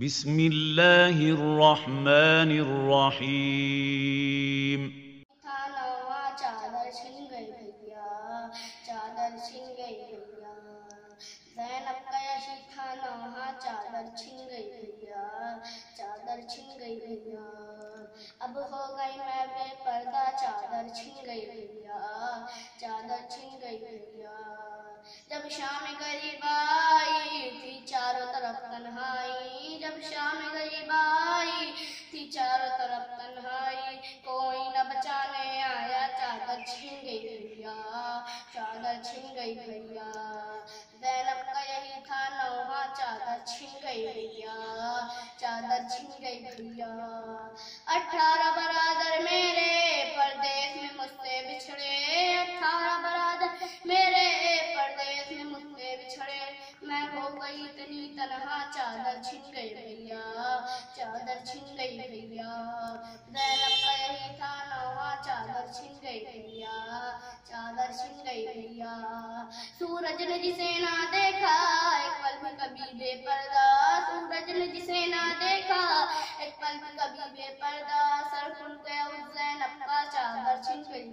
بسم الله الرحمن الرحيم تھا چادر چھن گئی بھیا، چادر چھن گئی بھیا۔ زینب کا تھا چادر چھن گئی بھیا، چادر چھن گئی بھیا۔ اب ہو گئی میں بے پردہ چادر چھن گئی بھیا، چادر چھن گئی بھیا۔ جب شام غریب آئی چھن گئی بھیا چادر چھن گئی بھیا زینب کا یہی تھا نوحہ چادر چھن گئی بھیا چادر چھن گئی بھیا اٹھارہ برادر میرے پردیس میں مجھ سے بچھڑے اٹھارہ برادر میرے پردیس میں مجھ سے بچھڑے میں ہو گئی اتنی تنہا چادر چھن گئی بھیا نے جسے نہ دیکھا ایک پل میں کبھی بے پردہ سورج نے جسے نہ دیکھا ایک پل میں کبھی بے پردہ سر کھل گیا اس زینب کا چادر چھن گئی